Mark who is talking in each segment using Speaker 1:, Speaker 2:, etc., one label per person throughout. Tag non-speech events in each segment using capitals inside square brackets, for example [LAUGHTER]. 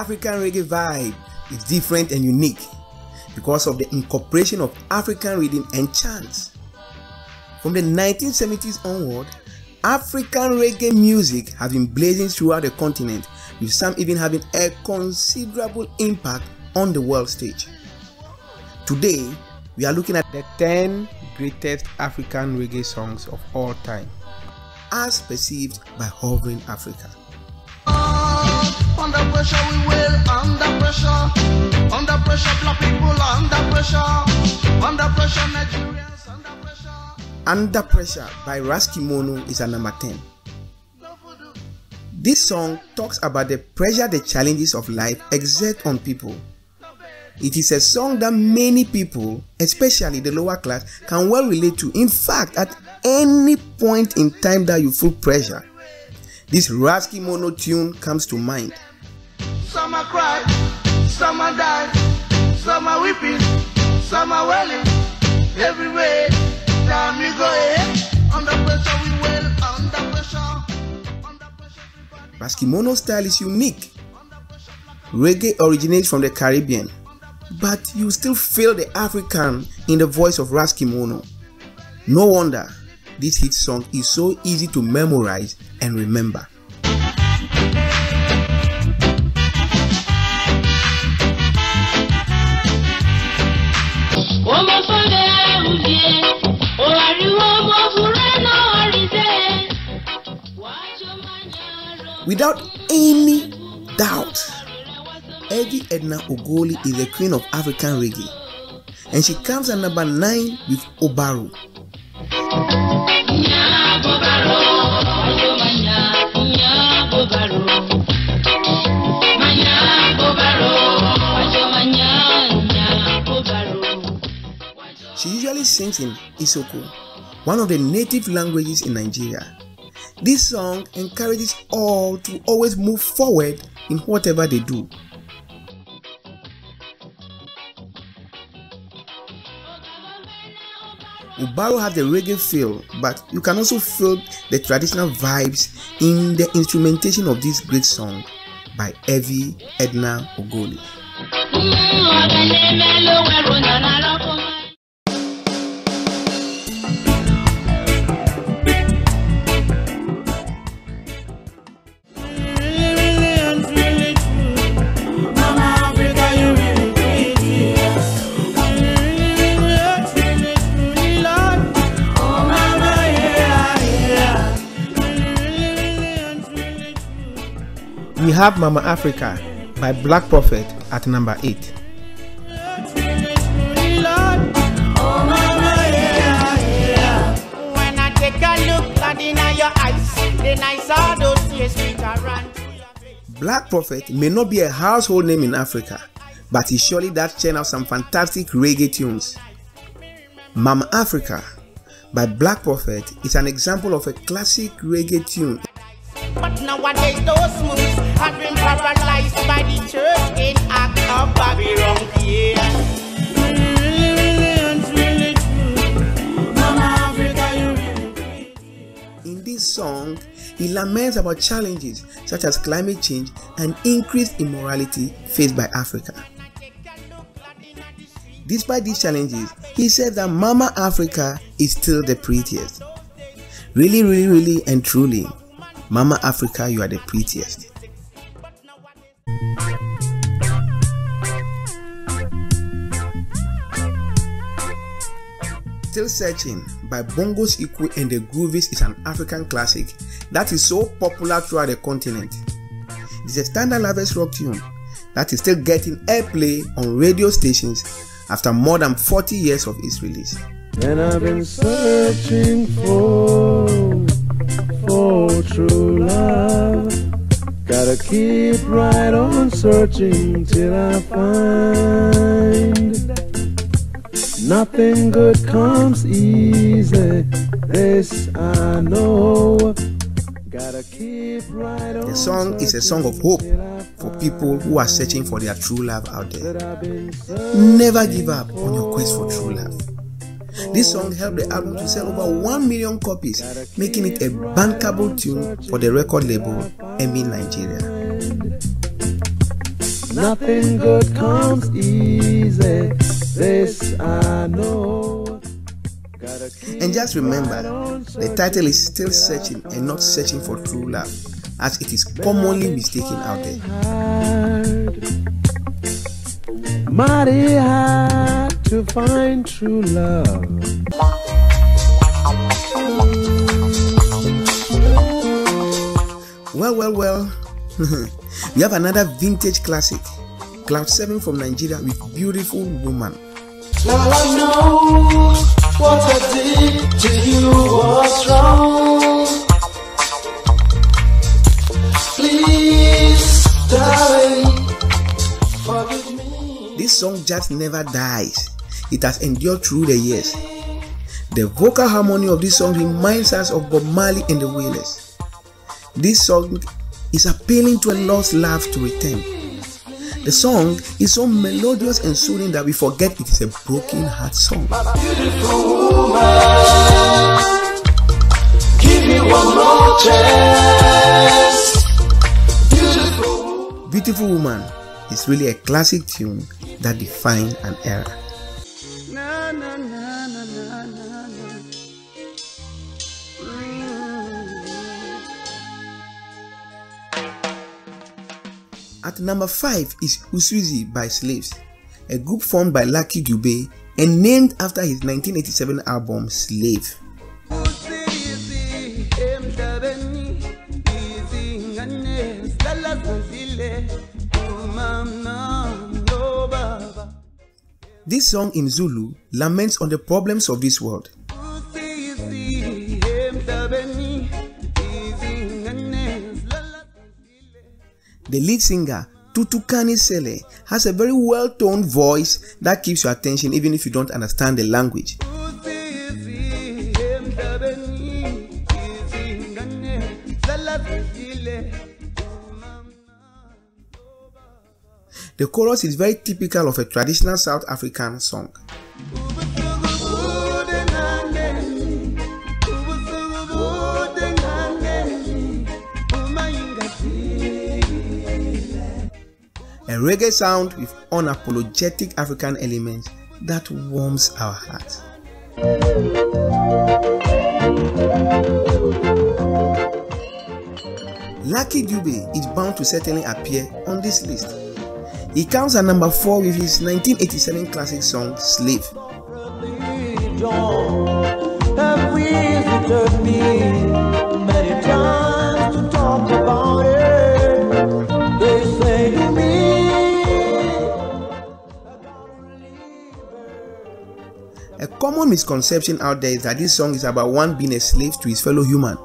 Speaker 1: African reggae vibe is different and unique because of the incorporation of African rhythm and chants. From the 1970s onward, African reggae music has been blazing throughout the continent, with some even having a considerable impact on the world stage. Today, we are looking at the 10 greatest African reggae songs of all time, as perceived by Hovering Africa. Under pressure, we will. Under pressure. Under pressure, black people. Under pressure. Under pressure, Nigerians. Under pressure. Under Pressure by Ras Kimono is a number 10. This song talks about the pressure the challenges of life exert on people. It is a song that many people, especially the lower class, can well relate to. In fact, at any point in time that you feel pressure, this Ras Kimono tune comes to mind. Some are cry, some are die, some are weeping, some are wailing. Everywhere, time we go eh? Under pressure we will, under pressure. Under pressure Ras Kimono style is unique. Reggae originates from the Caribbean, but you still feel the African in the voice of Ras Kimono. No wonder this hit song is so easy to memorize and remember. Without any doubt, Evie Edna Ogoli is the queen of African reggae, and she comes at number 9 with Obaro. Sings in Isoko, one of the native languages in Nigeria. This song encourages all to always move forward in whatever they do. Ubaro has the reggae feel, but you can also feel the traditional vibes in the instrumentation of this great song by Evi Edna Ogholi. Have Mama Africa by Black Prophet at number 8. Black Prophet may not be a household name in Africa, but he surely does churn out some fantastic reggae tunes. Mama Africa by Black Prophet is an example of a classic reggae tune but nowadays those moves have been paralyzed by the church in act of Babylon. In this song, he laments about challenges such as climate change and increased immorality faced by Africa. Despite these challenges, he said that Mama Africa is still the prettiest. Really, really, really, and truly, Mama Africa, you are the prettiest. Still Searching by Bongos Ikwue and the Groovies is an African classic that is so popular throughout the continent. It's a standard lovers rock tune that is still getting airplay on radio stations after more than 40 years of its release. And I've been searching for true love. Gotta keep right on searching till I find. Nothing good comes easy, this I know. Gotta keep right the song is a song of hope for people who are searching for their true love out there. Never give up on your quest for true love. This song helped the album to sell over 1 million copies, making it a bankable tune for the record label EMI Nigeria.
Speaker 2: Nothing good comes easy. This I know.
Speaker 1: And just remember, the title is still searching and not searching for true love, as it is commonly mistaken out there.
Speaker 2: Mighty hard to find true love.
Speaker 1: Well, well, well. [LAUGHS] we have another vintage classic, Cloud 7 from Nigeria with Beautiful Woman.
Speaker 3: Now I know what I did to you was wrong. Please, darling, forgive me.
Speaker 1: This song just never dies. It has endured through the years. The vocal harmony of this song reminds us of Bob Marley and the Wailers. This song is appealing to a lost love to return. The song is so melodious and soothing that we forget it is a broken heart song.
Speaker 3: Beautiful woman. Beautiful
Speaker 1: Woman is really a classic tune that defined an era. At number 5 is Usizi by Slaves, a group formed by Lucky Dube and named after his 1987 album Slave.
Speaker 3: Usizi emhlabeni, izingane zihlala zidlile, umama nobaba.
Speaker 1: This song in Zulu laments on the problems of this world. The lead singer, Thuthukani Cele, has a very well toned voice that keeps your attention even if you don't understand the language. The chorus is very typical of a traditional South African song. Reggae sound with unapologetic African elements that warms our hearts. Lucky Dube is bound to certainly appear on this list. He comes at number 4 with his 1987 classic song Slave. Common misconception out there is that this song is about one being a slave to his fellow human.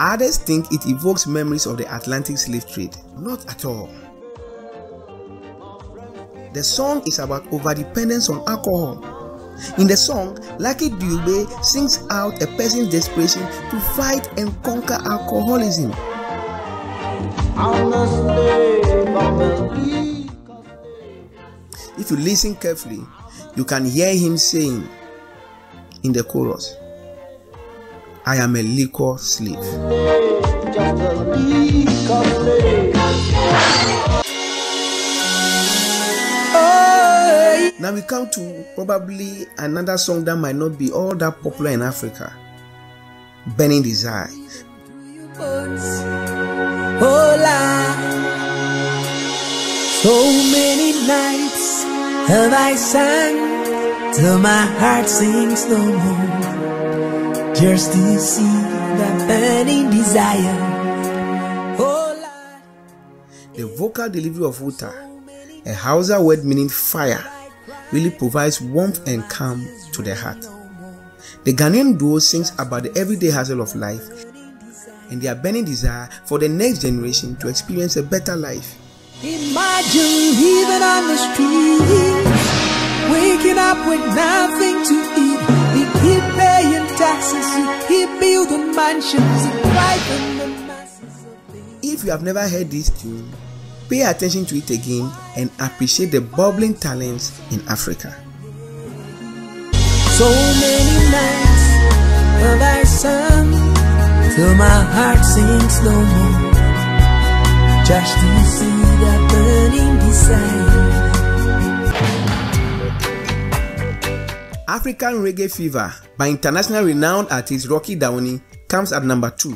Speaker 1: Others think it evokes memories of the Atlantic slave trade. Not at all. The song is about overdependence on alcohol. In the song, Lucky Dube sings out a person's desperation to fight and conquer alcoholism. If you listen carefully, you can hear him saying in the chorus, I am a liquor slave. Now we come to probably another song that might not be all that popular in Africa Burning Desire.
Speaker 4: So many nights have I sang till my heart sings no more. Just to see that burning desire. Oh, Hola.
Speaker 1: The vocal delivery of Uta, a Hausa word meaning fire, really provides warmth and calm to the heart. The Ghanaian duo sings about the everyday hassle of life and their burning desire for the next generation to experience a better life.
Speaker 4: Imagine living on the street, waking up with nothing to eat. We keep paying taxes, we keep building mansions, driving the masses of
Speaker 1: If you have never heard this tune, pay attention to it again and appreciate the bubbling talents in Africa.
Speaker 4: So many nights have I sung till my heart sings no more. Just to see that burning seaside.
Speaker 1: African Reggae Fever by international renowned artist Rocky Dawuni comes at number 2.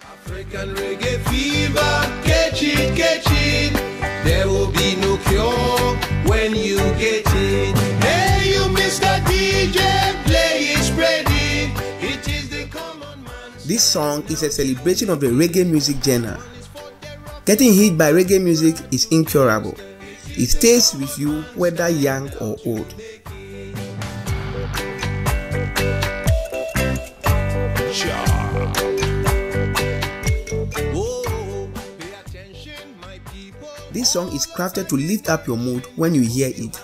Speaker 3: African reggae fever, catch it, catch it. There will be no cure when you get it. Hey, you Mr. DJ, play it, spread it. It is the common man's
Speaker 1: This song is a celebration of the reggae music genre. Getting hit by reggae music is incurable. It stays with you whether young or old. This song is crafted to lift up your mood when you hear it.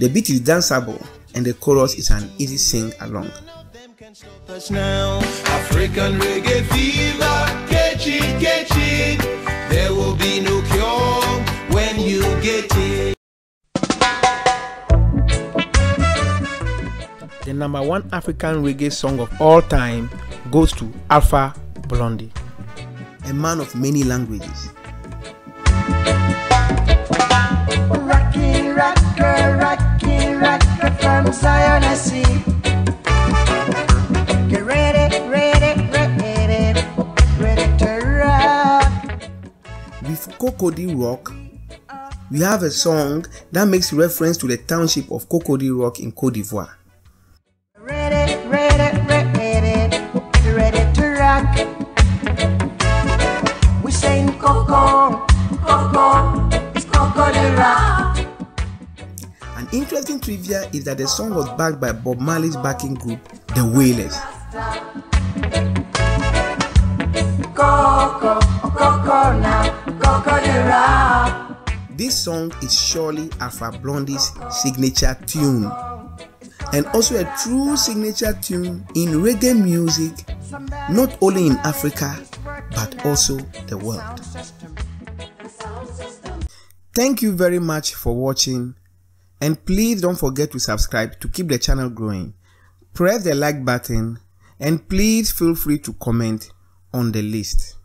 Speaker 1: The beat is danceable and the chorus is an easy sing along.
Speaker 3: Them can stop us. African reggae fever, catch it, catch it. There will be no cure when you get it.
Speaker 1: The number one African reggae song of all time goes to Alpha Blondy, a man of many languages. With Cocody Rock, we have a song that makes reference to the township of Cocody Rock in Cote d'Ivoire. An interesting trivia is that the song was backed by Bob Marley's backing group, The Wailers.
Speaker 5: Coco, Coco now, Coco.
Speaker 1: This song is surely Alpha Blondy's signature tune, and also a true signature tune in reggae music, not only in Africa but also the world. Thank you very much for watching, and please don't forget to subscribe to keep the channel growing. Press the like button, and please feel free to comment on the list.